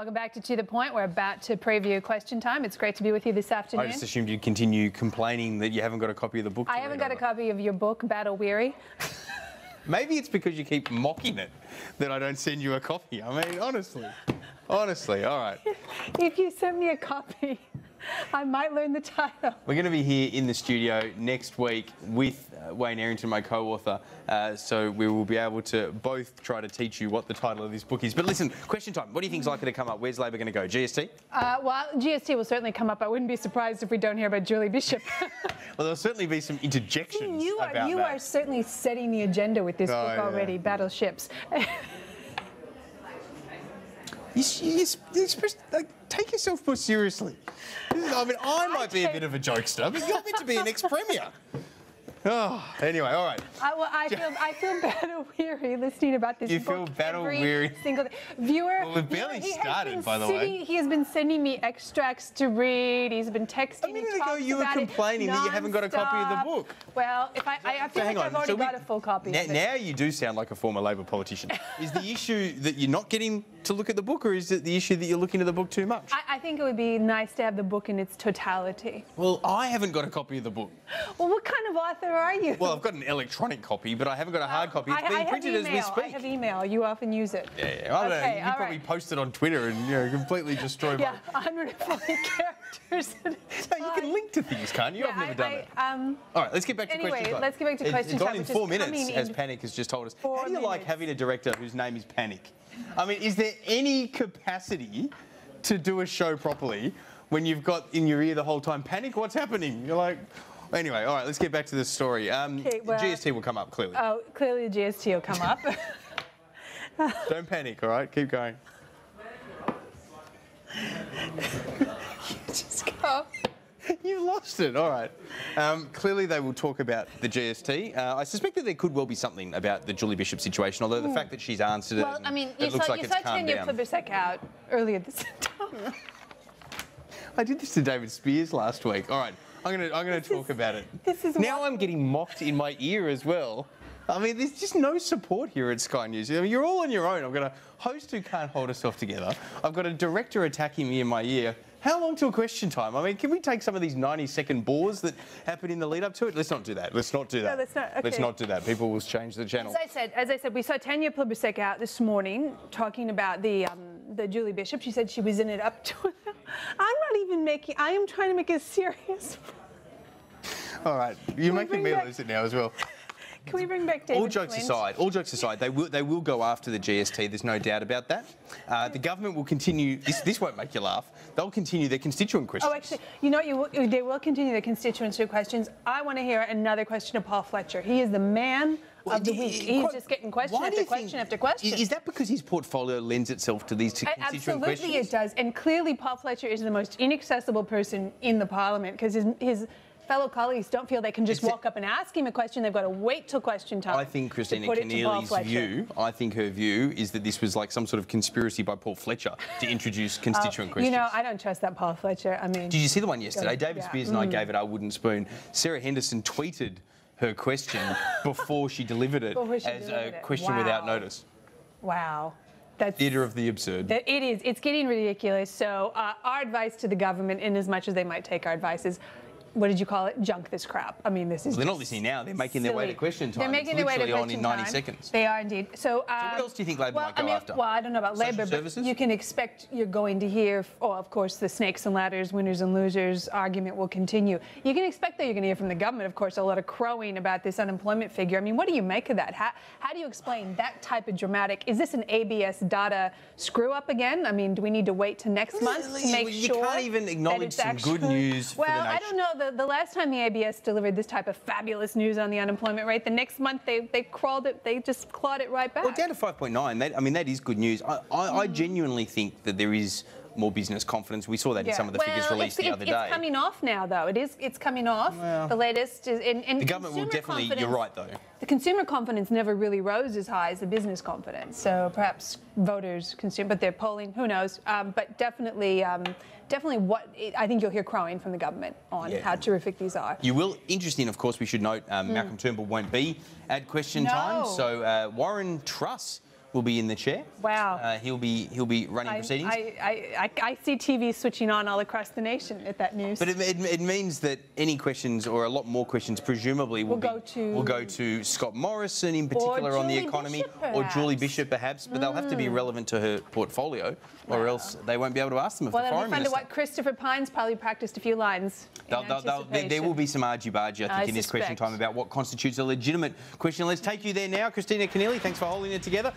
Welcome back to To The Point. We're about to preview question time. It's great to be with you this afternoon. I just assumed you'd continue complaining that you haven't got a copy of the book. I haven't got a copy of your book, Battle Weary. Maybe it's because you keep mocking it that I don't send you a copy. I mean, honestly. Honestly, all right. If you send me a copy, I might learn the title. We're going to be here in the studio next week with uh, Wayne Errington, my co-author. Uh, so we will be able to both try to teach you what the title of this book is. But listen, question time. What do you think is likely to come up? Where's Labor going to go? GST? Uh, well, GST will certainly come up. I wouldn't be surprised if we don't hear about Julie Bishop. Well, there'll certainly be some interjections you are, you that. are certainly setting the agenda with this Oh, book yeah. already, Battleships. You, you, you, you supposed like, take yourself more seriously. This is- I mean, I might be a bit of a jokester, but you're meant to be an ex-premier. Oh, ah, anyway, all right. I, well, I feel I feel battle weary listening about this You book feel battle every weary? single day. Viewer, Well, we've barely he has started, by the sitting- way. He has been sending me extracts to read. He's been texting. A minute ago, you were complaining that you haven't got a copy of the book. Well, if I, I, I feel So hang like on. I've already so we- got a full copy. Now, now you do sound like a former Labor politician. is the issue that you're not getting to look at the book, or is it the issue that you're looking at the book too much? I, I think it would be nice to have the book in its totality. well, I haven't got a copy of the book. Well, what kind of author are you? Well, I've got an electronic copy, but I haven't got a hard copy. It's I, I being have printed as email. we I speak. have email. You often use it. Yeah, yeah. I don't Okay, know. You all probably right. post it on Twitter and you know, completely destroy Yeah, my. 140 characters. at No, you can link to things, can't you? Yeah, I've never I- done I, it. Um, All right, let's get back to Anyway, question time. let's get back to It- question It's on time, in four minutes, as Panic has just told us. four How do you like having a director whose name is Panic? I mean, is there any capacity to do a show properly when you've got in your ear the whole time, Panic, what's happening? You're like, anyway, all right, let's get back to the story. Um, Okay, well- GST will come up, clearly. oh, clearly the GST will come up. Don't panic, all right? Keep going. you Just go. You lost it. All right. Um, clearly, they will talk about the GST. Uh, I suspect that there could well be something about the Julie Bishop situation, although the fact that she's answered it, Hmm. Well, I mean, you saw, like you saw Tanya. Plibersek out earlier this time. I did this to David Speers last week. All right, I'm gonna I'm gonna talk is- about it. this is now I'm getting mocked in my ear as well. I mean, there's just no support here at Sky News. I mean, you're all on your own. I've got a host who can't hold herself together. I've got a director attacking me in my ear. How long till question time? I mean, can we take some of these 90 second bores that happen in the lead up to it? Let's not do that. Let's not do that. let's not- Let's not do that. People will change the channel. As I said, as I said, we saw Tanya Plibersek out this morning talking about the um, the Julie Bishop. She said she was in it up to. I'm not even making. I am trying to make a serious. All right, you're making me back- lose it now as well. Can we bring back David all jokes Flint? aside, all jokes aside, they will they will go after the GST. There's no doubt about that. Uh, the government will continue. This this won't make you laugh. They'll continue their constituent questions. Oh, actually, you know, you will, they will continue their constituency questions. I want to hear another question of Paul Fletcher. He is the man of the week. He's Quite- just getting question after question think- after question. Is that because his portfolio lends itself to these A- constituent Absolutely, questions? it does. And clearly, Paul Fletcher is the most inaccessible person in the parliament because his, his fellow colleagues don't feel they can just It's walk up and ask him a question. They've got to wait till question time. I think Kristina put it to Paul Keneally's view, I think her view is that this was like some sort of conspiracy by Paul Fletcher to introduce constituent Uh, questions. You know, I don't trust that Paul Fletcher. I mean, Did you see the one yesterday? David Yeah. Mm. Speers and I gave it our wooden spoon. Sarah Henderson tweeted her question before she delivered it she as delivered a it. question without notice. wow. That's Theatre of the absurd. That It is. It's getting ridiculous. So uh, our advice to the government, in as much as they might take our advice, is, what did you call it? Junk this crap. I mean, this is. They're not listening now. They're making their way to question time. They're making their way to literally on in 90 time. seconds. They are indeed. So. Um, what else do you think Labor well, might go I mean, after? Well, I don't know about Social Labor, services? but you can expect you're going to hear. Oh, of course, the snakes and ladders, winners and losers argument will continue. You can expect that you're going to hear from the government, of course, a lot of crowing about this unemployment figure. I mean, what do you make of that? How, how do you explain that type of dramatic? Is this an ABS data screw up again? I mean, do we need to wait to next month to you- make you sure? can't even acknowledge some good actually- news for the Well, I don't know. The, the last time the ABS delivered this type of fabulous news on the unemployment rate, the next month they, they crawled it, they just clawed it right back. Well, down to 5.9. That, I mean, that is good news. I, I, I mm. genuinely think that there is more business confidence. We saw that in some of the figures released it's, the it's, other it's day. coming off now, though. It is. It's coming off. the latest is. In, in the government will definitely. You're right, though. The consumer confidence never really rose as high as the business confidence. So perhaps voters consume, but they're polling. Who knows? Um, but definitely, um, definitely, what I think you'll hear crowing from the government on Yeah. how terrific these are. You will. Interesting, of course, we should note um, Malcolm Turnbull won't be at question. No. time. So uh, Warren Truss will be in the chair. Wow. Uh, he'll be he'll be running I, proceedings. I, I, I, I see TV switching on all across the nation at that news. But it, it, it means that any questions, or a lot more questions, presumably will, Will be, go to- will go to Scott Morrison in particular on the economy, Bishop, or Julie. Bishop perhaps. But they'll have to be relevant to her portfolio, or else they won't be able to ask them of well, the foreign be fun to minister. watch. Christopher Pyne's probably practiced a few lines. They'll- they'll- they'll- there, there will be some argy-bargy, I think, I in this question time about what constitutes a legitimate question. Let's take you there now. Kristina Keneally, thanks for holding it together.